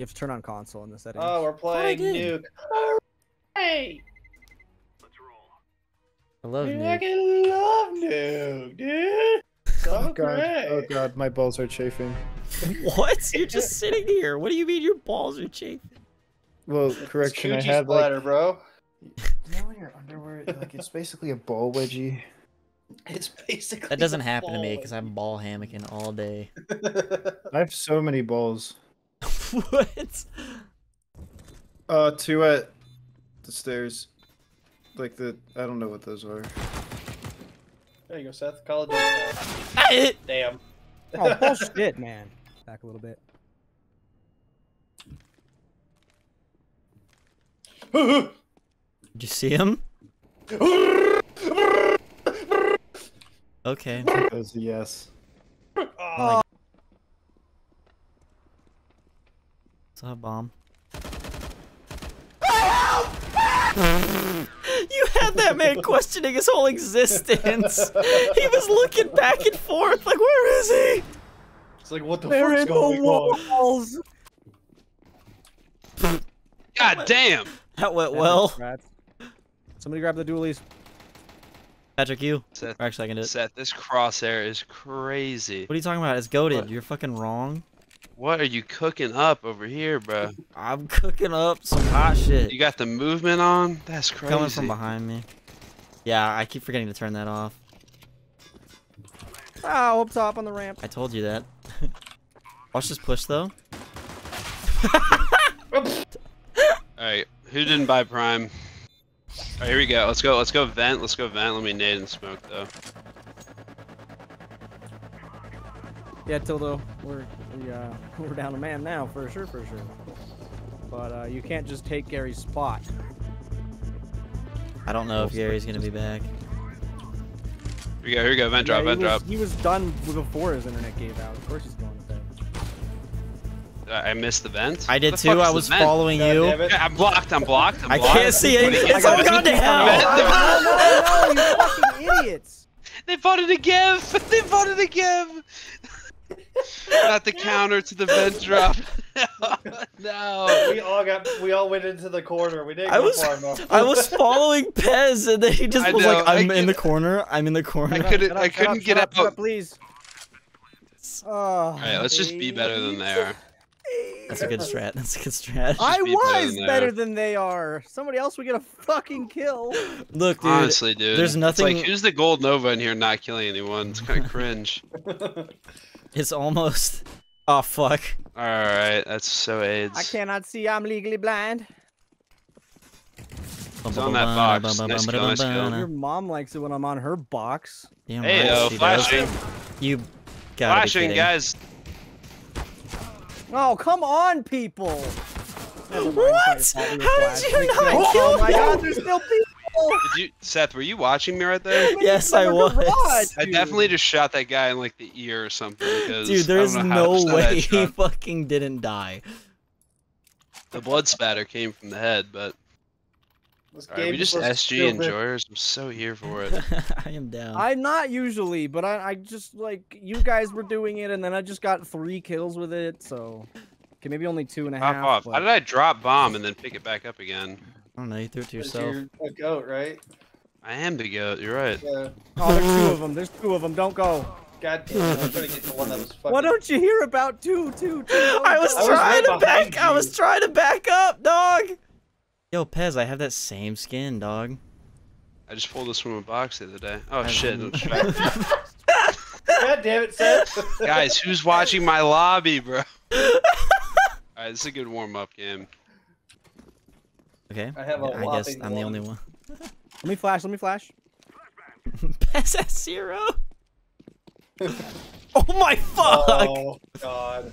You have to turn on console in the settings. Oh, we're playing did. Nuke. Hey, I love I Nuke. fucking love Nuke, dude. Oh, so Oh god, great. oh god, my balls are chafing. What? You're just sitting here. What do you mean your balls are chafing? Well, correction, I coochie had like splatter, bro. you know when your underwear like it's basically a ball wedgie. It's basically. That doesn't happen to me because I'm ball hammocking all day. I have so many balls. what? Uh, two at the stairs. Like the I don't know what those are. there you go, Seth. Call it day. Damn. Oh, bullshit, man. Back a little bit. Did you see him? Okay. That was a yes. Oh, What's up, bomb? you had that man questioning his whole existence. he was looking back and forth, like, where is he? it's like what the They're fuck's in the going on? walls. God damn! That went well. Somebody grab the dualies. Patrick, you. Seth, Or actually, I can do it. Seth, this crosshair is crazy. What are you talking about? It's goaded. You're fucking wrong. What are you cooking up over here, bro? I'm cooking up some hot shit. You got the movement on? That's crazy. Coming from behind me. Yeah, I keep forgetting to turn that off. Ah, oh, up top on the ramp. I told you that. Watch this push though. Alright, who didn't buy Prime? Alright, here we go. Let's go. Let's go vent. Let's go vent. Let me nade and smoke though. Yeah, Tildo, we're we, uh, we're down a man now for sure, for sure. But uh, you can't just take Gary's spot. I don't know if Gary's gonna be back. Here we go. Here we go. Vent drop. he Vent was, drop. He was done before his internet gave out. Of course he's going to that. I I missed the vent. I did What the fuck too. is I the was vent? folling God you. damn it. Yeah, I'm blocked. I'm blocked. I'm I blocked. can't see anything. It's are all you gone to doing? hell. Vent- no, no, no, you fucking idiots! They voted to give. They voted to give. Not the counter to the vent drop. no. We all got. We all went into the corner. We didn't I go was far enough. I was following Pez and then he just I was know, like, I I'm in the corner. I'm in the corner. I couldn't. I couldn't up, get shut up, shut out. please. Oh, ah, All right, let's just be better than they are. That's a good strat. That's a good strat. I be better was than better than they are. Somebody else would get a fucking kill. Look, dude. Honestly, dude. there's nothing- It's like who's the gold Nova in here not killing anyone? It's kind of cringe. It's almost. Oh fuck. All right, that's so AIDS. I cannot see. I'm legally blind. It's on that box. Nice kill, nice kill. Your mom likes it when I'm on her box. Damn Hey, right yo, she does. flashing, You gotta be flashing, guys. Oh, come on, people. Mind, What? sorry, Paul, we were How did you We not killed- kill Oh my god, there's still people. Did you, Seth? Were you watching me right there? Yes, I was. garage, I definitely just shot that guy in like the ear or something. Dude, there's don't know how no it's not a way he fucking didn't die. The blood spatter came from the head, but This all right, we just SG enjoyers. I'm so here for it. I am down. I'm not usually, but I, I just like you guys were doing it, and then I just got three kills with it. So, okay, maybe only two and a Pop half. off. but- How did I drop bomb and then pick it back up again? I don't know. You threw it to yourself. You're a goat, right? I am the goat. You're right. Yeah. Oh, there's two of them. There's two of them. Don't go. God damn it. I'm trying to get the one that was fucking. Why don't you hear about two, two, two? Don't I was was trying right to behind back. I was trying to back up, dog. Yo, Pez, I have that same skin, dog. I just pulled this from a box the other day. Oh I shit! didn't- God damn it, Seth. Guys, who's watching my lobby, bro? Alright, this is a good warm up game. Okay. I have a I guess I'm the only one. Let me flash. Let me flash. Pez at zero. oh my fuck! Oh God.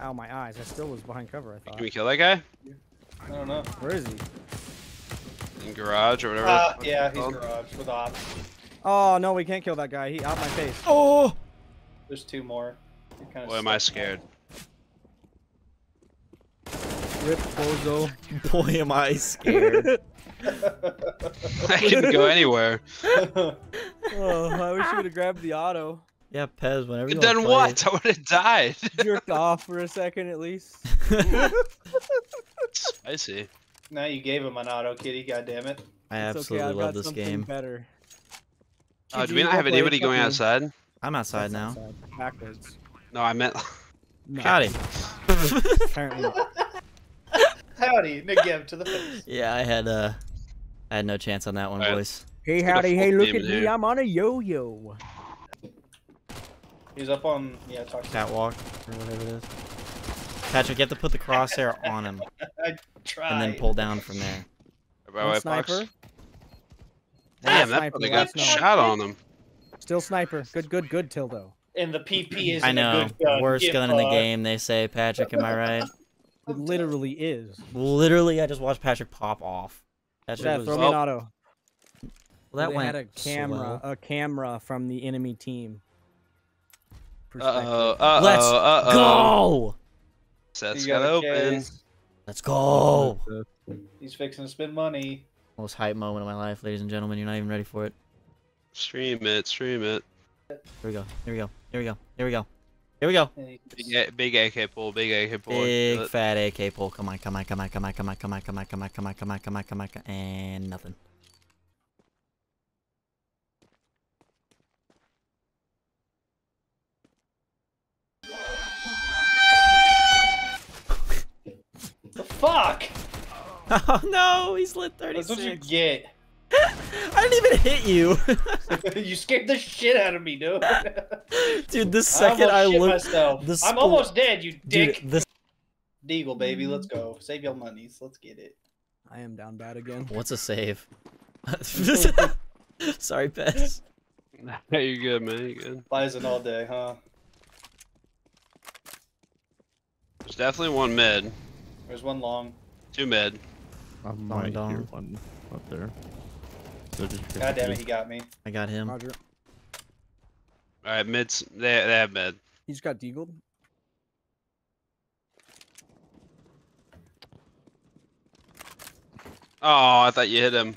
Ow, my eyes. I still was behind cover. I thought. Can we kill that guy I don't know. Where is he? in garage or whatever? Uh, yeah, he's called? garage with ops. Oh no, we can't kill that guy. He out my face. Oh! There's two more. You're Boy, am I stuck. scared. Rip Bozo. Boy, am I scared. I can go anywhere. oh, I wish you would have grabbed the auto. Yeah, Pez. Whenever you then wanna what? I would have died. Jerked off for a second at least. play. Spicy. Now you gave him an auto kitty. God damn it. I absolutely okay, love this game. Better. Oh, do we not have play anybody going outside? I'm outside That's now. outside, Backwards. No, I meant. No, Howdy. apparently not. Howdy, Negev to the face. yeah, I had uh, I had no chance on that one, Alright. boys. Hey, howdy, hey, look at in me. I'm on a yo-yo. He's up on yeah. Talk to Catwalk or whatever it is. Patrick, you have to put the crosshair on him try. and then pull down from there. By One white box. sniper. Damn, that sniper, probably got sniper. shot on him. Still sniper. Good, good, good, Tildo. And the PP is I know, a good gun. worst Get gun in the game. They say, Patrick. Am I right? It literally is. Literally, I just watched Patrick pop off. Patrick Yeah, was, throw me an auto. well, that they went had a camera, slow. a camera from the enemy team. Uh oh. Perspective. Uh oh. Let's Uh oh. Go! Seth's You got got a open. Let's go! He's fixing to spend money. Most hype moment of my life, ladies and gentlemen. You're not even ready for it. Stream it. Stream it. Here we go. Here we go. Here we go. Here we go. Here we go. Big, big AK pull. Big AK pull. Big fat AK pull. Come on, come on, come on, come on, come on, come on, come on, come on, come on, come on, come on, come on, come on, and nothing. The fuck? Oh no, he's lit That's what you get. I didn't even hit you. you scared the shit out of me, dude. Dude, the second I, I almost looked the I'm almost dead, you dick. Dude, this Deagle, baby, let's go. Save your monies. Let's get it. I am down bad again. What's a save? Sorry, Pez. Nah, you're good, man. You're good. Bizon all day, huh? There's definitely one mid. There's one long. Two mid. I might hear dong. one up there. So just God damn it, he got me. I got him. Roger. All right, mids. They they have mid. He just got deagled. Oh, I thought you hit him.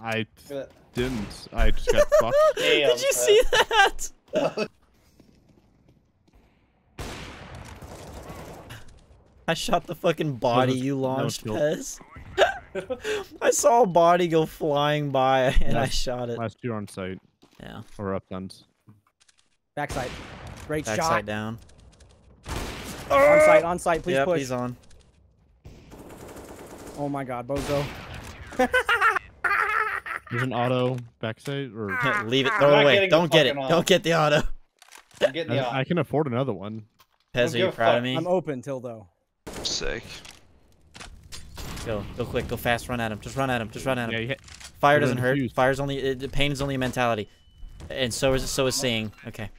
I didn't. I just got fucked. Damn, Did you son. see that? I shot the fucking body there's you launched, tilt. Pez. I saw a body go flying by and I shot it. Last two on site Yeah, or up guns. Backside. Great backside shot. down. On ah! site, on site. Please yep, push. he's on. Oh my god, Bozo. There's an auto backside, or Leave it. I'm Throw it away. Don't get it. fucking auto. Don't get the auto. I'm getting the I, I can afford another one. Pez, are you give a proud of me? I'm open, Tildo. Sick. Go, go quick, go fast. Run at him. Just run at him. Just run at him. Yeah, hit. Fire You're doesn't hurt. infused. Fire's only. It, pain is only a mentality. And so is so is seeing. Okay.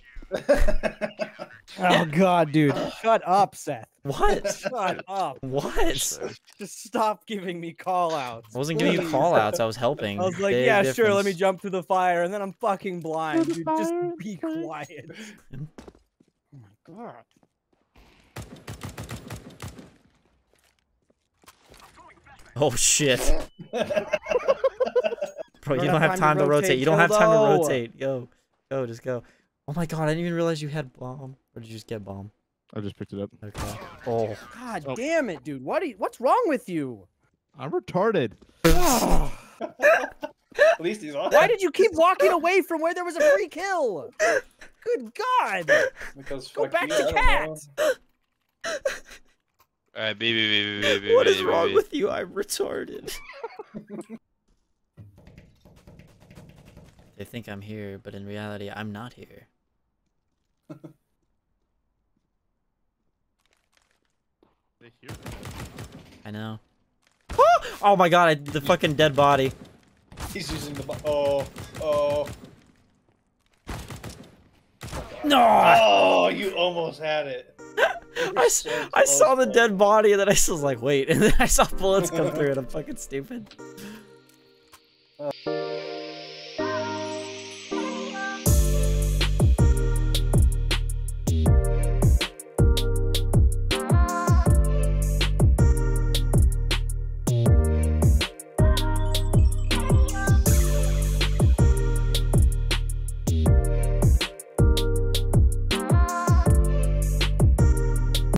Oh god, dude. Shut up, Seth. What? Shut up. what? Just stop giving me call outs. I wasn't giving you please. call outs. I was helping. I was like, Big yeah, sure, let me jump through the fire, and then I'm fucking blind. the Dude, just be quiet. Oh my god. Oh shit. Bro, you Don't don't have time to rotate. You don't have time to rotate. Go. Go, just go. Oh my god, I didn't even realize you had bomb. Or did you just get bomb? I just picked it up. Okay. Oh. God Oh. damn it, dude. What? Are you, what's wrong with you? I'm retarded. At least he's on. Why did you keep walking away from where there was a free kill? Good God. Because Go fuck back you, to I cat. Know. All right, B B B B B B. What B, is B, wrong B. with you? I'm retarded. they think I'm here, but in reality, I'm not here. I know. oh my god, I, the fucking dead body. He's using the. Oh, oh, No! oh! You almost had it. I, I saw the dead body and then I was like, wait, and then I saw bullets come through and I'm fucking stupid.